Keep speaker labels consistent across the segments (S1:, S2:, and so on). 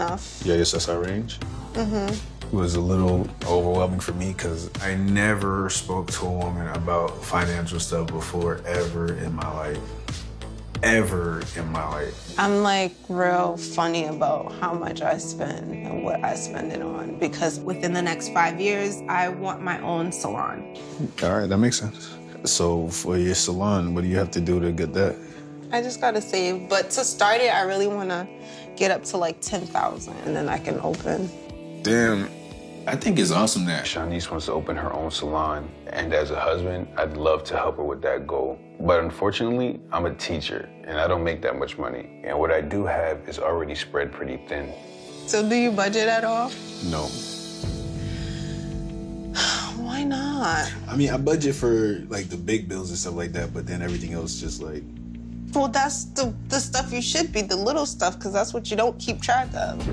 S1: enough.
S2: Yeah, our range. Mm-hmm. It was a little overwhelming for me because I never spoke to a woman about financial stuff before ever in my life. Ever in my life.
S1: I'm like real funny about how much I spend and what I spend it on because within the next five years, I want my own salon.
S2: All right, that makes sense. So for your salon, what do you have to do to get that?
S1: I just gotta save, but to start it, I really wanna get up to like 10,000 and then I can open.
S2: Damn. I think it's awesome that Shawniece wants to open her own salon. And as a husband, I'd love to help her with that goal. But unfortunately, I'm a teacher and I don't make that much money. And what I do have is already spread pretty thin.
S1: So do you budget at all?
S2: No.
S1: Why not?
S2: I mean, I budget for like the big bills and stuff like that, but then everything else just like.
S1: Well, that's the, the stuff you should be, the little stuff, because that's what you don't keep track of.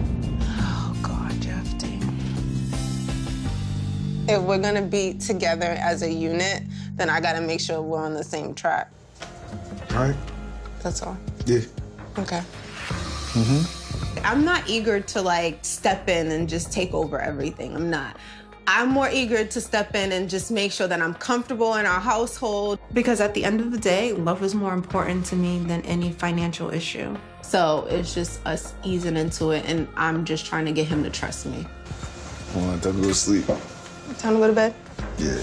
S1: Oh, God, Jephte, damn. If we're gonna be together as a unit, then I gotta make sure we're on the same track.
S2: All right.
S1: That's all.
S2: Yeah.
S1: Okay. Mhm. I'm not eager to like step in and just take over everything. I'm not. I'm more eager to step in and just make sure that I'm comfortable in our household.
S3: Because at the end of the day, love is more important to me than any financial issue.
S1: So it's just us easing into it, and I'm just trying to get him to trust me.
S2: Come on, time to go to sleep.
S1: Time to go to bed.
S2: Yeah.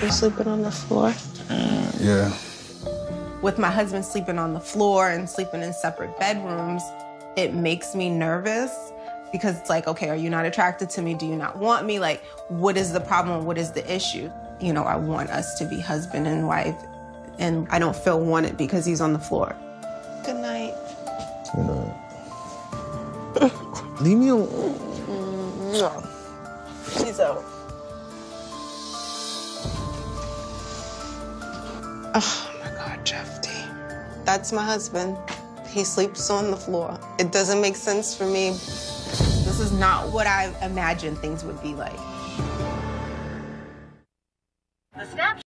S1: You're sleeping on the floor.
S2: Yeah.
S1: With my husband sleeping on the floor and sleeping in separate bedrooms, it makes me nervous because it's like, okay, are you not attracted to me? Do you not want me? Like, what is the problem? What is the issue? You know, I want us to be husband and wife, and I don't feel wanted because he's on the floor. Good night.
S2: You know. Leave me alone.
S1: She's out. Oh my God, Jephte. That's my husband. He sleeps on the floor. It doesn't make sense for me. This is not what I imagined things would be like.